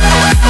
Yeah.